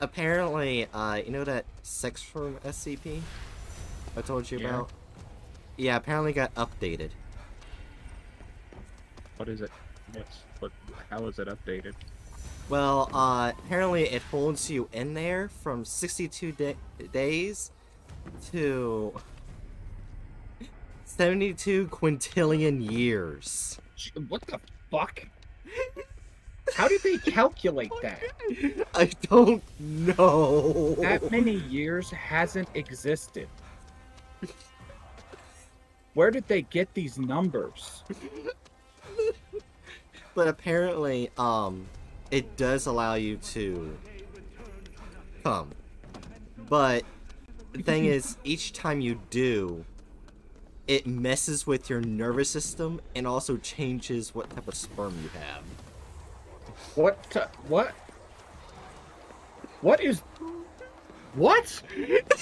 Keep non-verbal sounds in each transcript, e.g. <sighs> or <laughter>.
apparently, uh, you know that sex room SCP I told you Yeah. about? Yeah, apparently got updated. What is it? What's what? How is it updated? Well, uh, apparently it holds you in there from 62 da days to 72 quintillion years. What the fuck? <laughs> How did they calculate that? I don't know. That many years hasn't existed. Where did they get these numbers? But apparently, um, it does allow you to come. But the thing is, <laughs> each time you do, it messes with your nervous system and also changes what type of sperm you have. What? What? What is? What?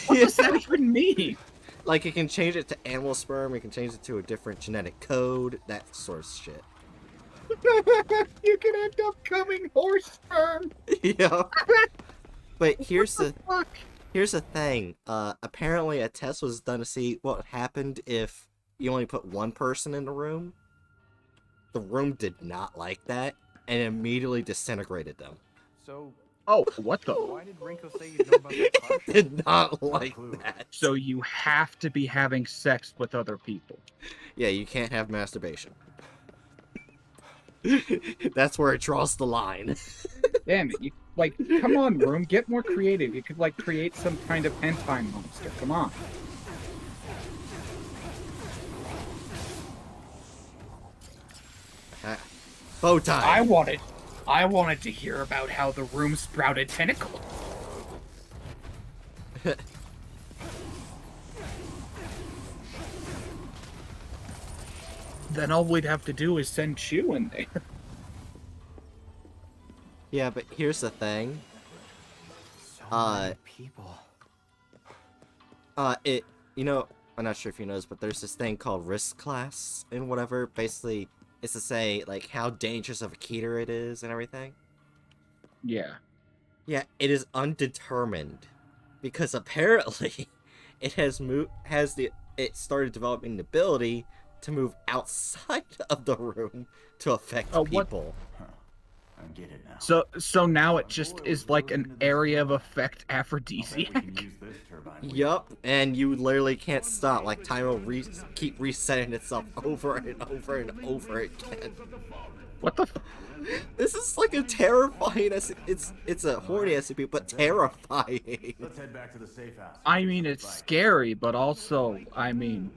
What does that <laughs> even mean? Like, it can change it to animal sperm, it can change it to a different genetic code, that sort of shit. <laughs> you can end up coming horse sperm. <laughs> yeah. But here's the Fuck. Here's the thing. Uh, apparently, a test was done to see what happened if you only put one person in the room. The room did not like that and immediately disintegrated them. So, Oh, what the? why did Rinko say you know about <laughs> that clash? Did not like clue. that. So you have to be having sex with other people. Yeah, you can't have masturbation. <laughs> That's where it draws the line. <laughs> Damn it! You like, come on, room, get more creative. You could like create some kind of hentai monster. Come on. Bow tie. I wanted, I wanted to hear about how the room sprouted tentacles. <laughs> then all we'd have to do is send Chew in there. <laughs> Yeah, but here's the thing. So Uh, many people. Uh, it, you know, I'm not sure if you know this, but there's this thing called risk class and whatever. Basically, it's to say, like, how dangerous of a keter it is and everything. Yeah. Yeah, it is undetermined. Because apparently, <laughs> it has moved, has the, it started developing the ability to move outside <laughs> of the room to affect Oh, people. I get it now. So, so now it just is like an area of effect aphrodisiac. we can use this turbine. <laughs> Yup, and you literally can't stop. Like, time will re- keep resetting itself <laughs> over and over and over again. What the? F- This is like a terrifying. S- It's it's a horny SCP, but terrifying. Let's head back to the safe house. I mean, it's scary, but also, I mean,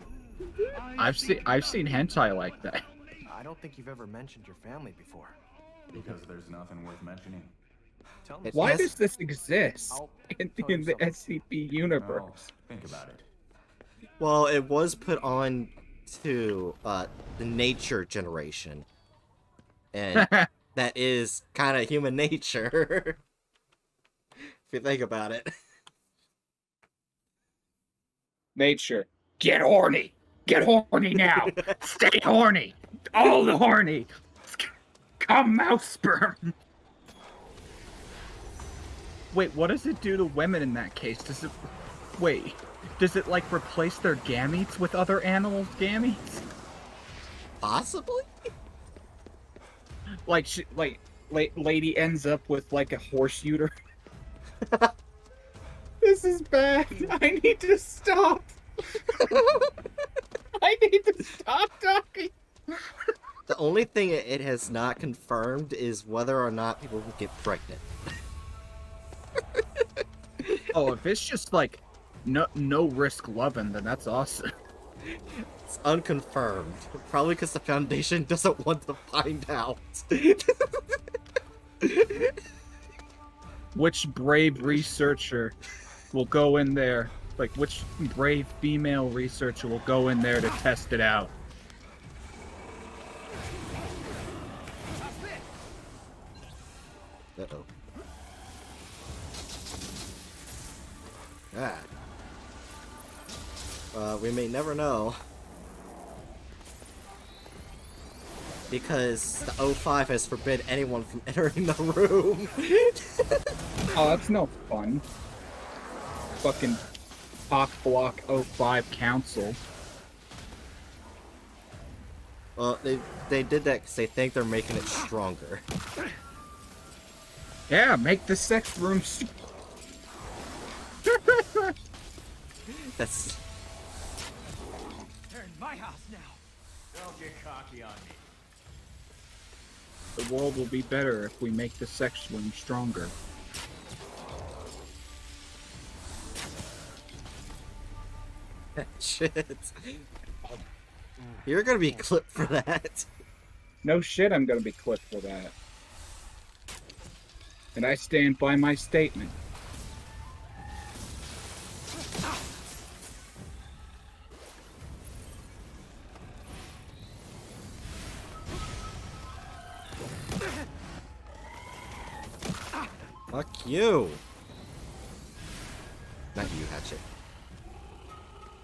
I've seen I've seen hentai like that. I don't think you've ever mentioned your family before. Because there's nothing worth mentioning. Tell me. Why Yes. does this exist in, tell in the something. SCP Oh, universe? think about it. Well, it was put on to uh, the nature generation, and <laughs> that is kind of human nature. <laughs> if you think about it. Nature, get horny, get horny now, <laughs> stay horny, all the horny. Come, mouse sperm. Wait, what does it do to women in that case? Does it wait? Does it like replace their gametes with other animals' gametes? Possibly. Like, she, like, la- lady ends up with like a horse uter. <laughs> this is bad. I need to stop. <laughs> I need to stop talking. The only thing it has not confirmed is whether or not people will get pregnant. <laughs> Oh, if it's just like no no risk loving, then that's awesome. <laughs> It's unconfirmed. Probably because the Foundation <laughs> doesn't want to find out. Which brave researcher will go in there? Like, which brave female researcher will go in there to test it out? Uh-oh. Ah. Uh, we may never know. Because the O5 has forbid anyone from entering the room. <laughs> Oh, that's no fun. Fucking Cock Block O5 Council. Well, they they did that because they think they're making it stronger. Yeah, make the sex room. s- <laughs> That's They're in my house now. Don't get cocky on me. the world will be better if we make the sex room stronger. <laughs> shit. You're gonna be clipped for that. No shit, I'm gonna be clipped for that. And I stand by my statement. Fuck you. Not you, Hatchet.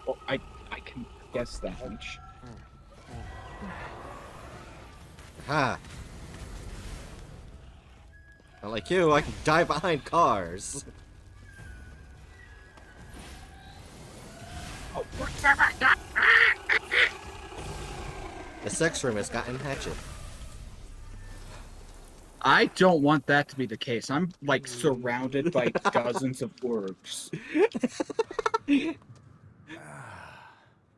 Well, I I can guess that much. Ha. Not like you, I can dive behind cars. The sex room has gotten Hatchet. I don't want that to be the case. I'm like surrounded by <laughs> dozens of orcs. <sighs>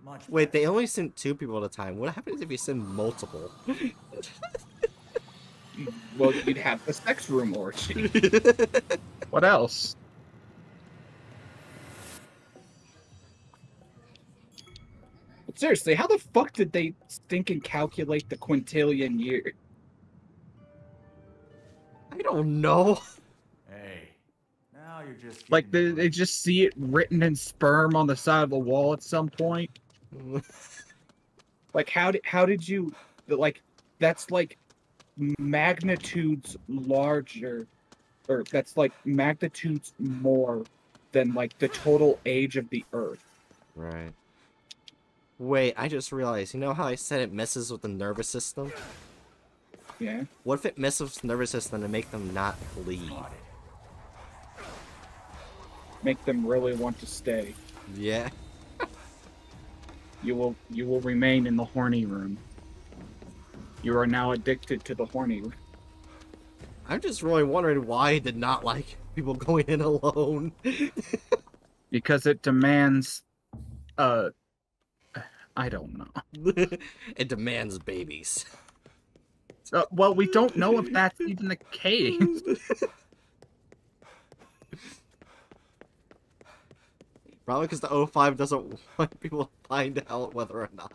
Much Wait, they only send two people at a time. What happens if you send multiple? <laughs> Well, you'd have the sex room orgy. <laughs> What else? But seriously, how the fuck did they think and calculate the quintillion year? I don't know. Hey, now you're just Like, they, they just see it written in sperm on the side of the wall at some point. <laughs> Like, how did how did you like? That's like magnitudes larger, or that's like magnitudes more than like the total age of the Earth. Right. Wait, I just realized, you know how I said it messes with the nervous system? Yeah. What if it messes with the nervous system to make them not spotted. Make them really want to stay. Yeah. You will you will remain in the horny room. You are now addicted to the horny. I'm just really wondering why I did not like people <laughs> going in alone. Because it demands uh I don't know. <laughs> it demands babies. Uh, well, we don't know if that's even the case. <laughs> Probably because the O5 doesn't want people to find out whether or not.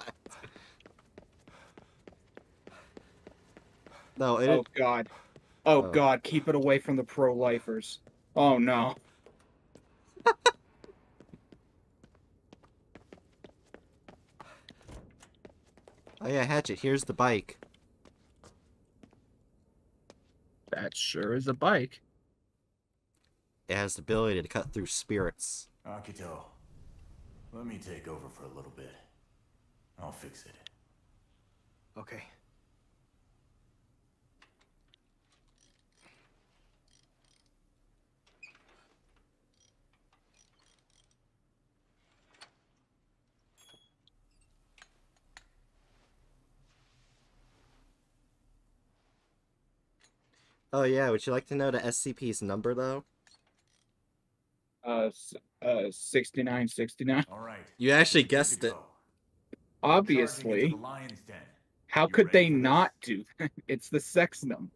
No, it, Oh god. Oh Oh. god, keep it away from the pro-lifers. Oh no. oh yeah, Hatchet, here's the bike. That sure is a bike. It has the ability to cut through spirits. Akito, let me take over for a little bit. I'll fix it. Okay. Oh yeah, would you like to know the SCP's number though? Uh s- uh 6969. All right. You actually guessed it. Obviously. the lion's den. How You could they for this? not do that? <laughs> It's the sexnum.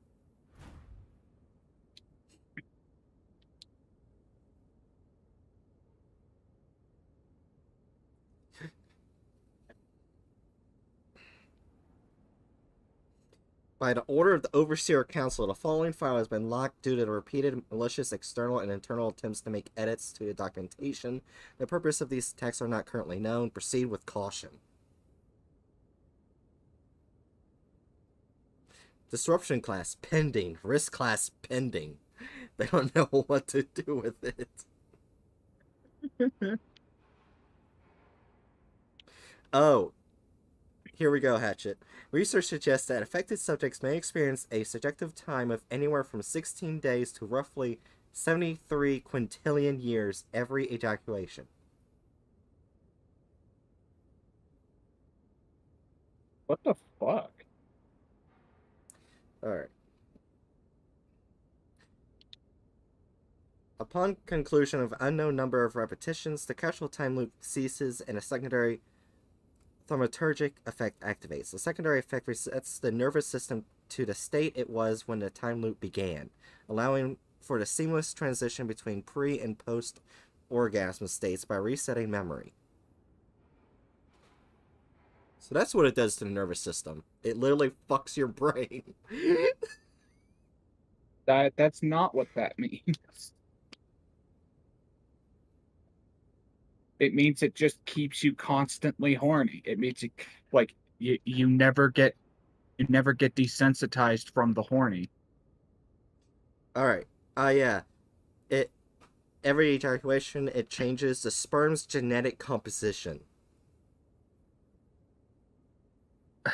By the order of the Overseer Council, the following file has been locked due to the repeated malicious external and internal attempts to make edits to the documentation. The purpose of these attacks are not currently known. Proceed with caution. Disruption class pending. Risk class pending. <laughs> They don't know <laughs> what to do with it. <laughs> oh. Here we go, Hatchet. Research suggests that affected subjects may experience a subjective time of anywhere from 16 days to roughly 73 quintillion years every ejaculation. What the fuck? Alright. Upon conclusion of unknown number of repetitions, the casual time loop ceases and a secondary thaumaturgic effect activates. The secondary effect resets the nervous system to the state it was when the time loop began, allowing for the seamless transition between pre and post orgasm states by resetting memory. So that's what it does to the nervous system. It literally fucks your <laughs> brain. That that's not what that <laughs> means. It means it just keeps you constantly horny. It means it, like you you never get you never get desensitized from the horny. Alright. Uh yeah. It every ejaculation it changes the sperm's genetic composition. <sighs>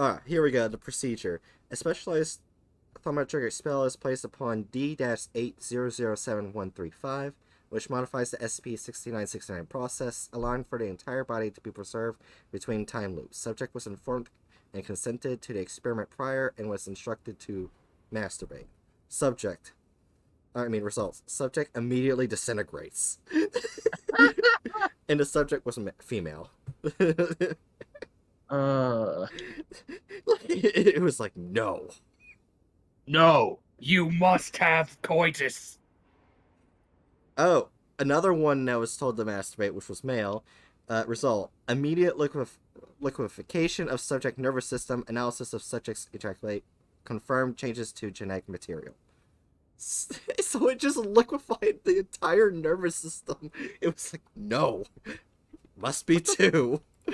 Ah, here we go, the procedure. A specialized thaumaturgic spell is placed upon D-8007-135, which modifies the SCP-6969 process, allowing for the entire body to be preserved between time loops. Subject was informed and consented to the experiment prior and was instructed to masturbate. Subject. I mean, results. Subject immediately disintegrates. <laughs> and the subject was a female. <laughs> Uh <laughs> it was like, no. No, you must have coitus. Oh, another one that was told to masturbate, which was male. Uh, result: immediate liquef- liquefaction of subject nervous system. Analysis of subject's ejaculate. Confirmed changes to genetic material. <laughs> So it just liquefied the entire nervous system. It was like, no, must be two. <laughs>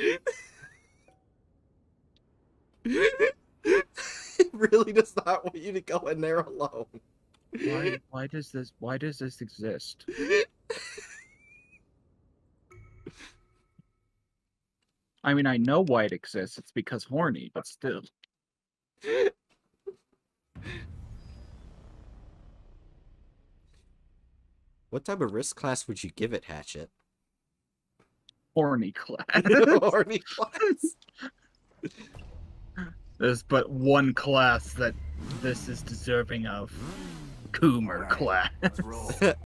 it <laughs> really does not want you to go in there alone. Why why does this why does this exist? I mean, I know why it exists. It's because horny, but still. What type of risk class would you give it, Hatchet? Horny class. <laughs> Horny class. <laughs> There's but one class that this is deserving of. Coomer Alright, class. <laughs>